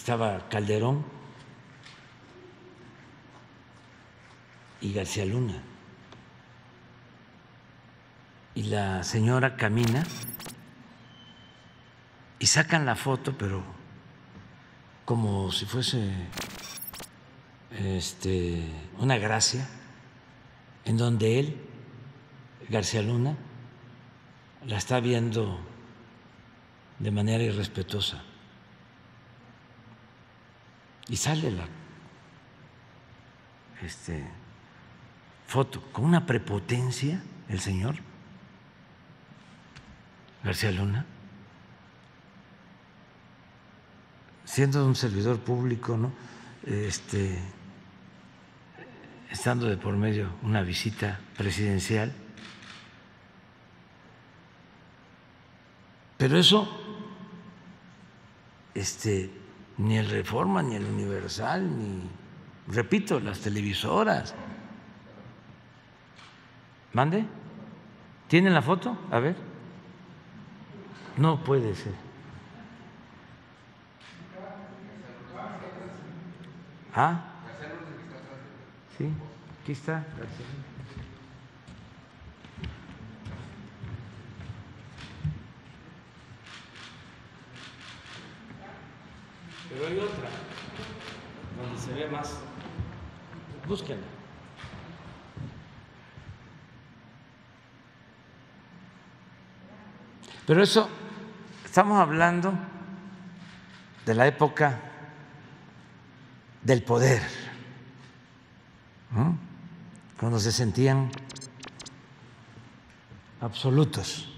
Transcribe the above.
estaba Calderón y García Luna. Y la señora camina y sacan la foto, pero como si fuese este, una gracia, en donde él, García Luna, la está viendo de manera irrespetuosa. Y sale la este, foto con una prepotencia el señor García Luna, siendo un servidor público, ¿no? Este, estando de por medio una visita presidencial. Pero eso, este, ni el Reforma, ni el Universal, ni, repito, las televisoras. ¿Mande? ¿Tienen la foto? A ver. No puede ser. ¿Ah? Sí, aquí está. Pero hay otra, donde se ve más. Búsquenla. Pero eso, estamos hablando de la época del poder, cuando se sentían absolutos.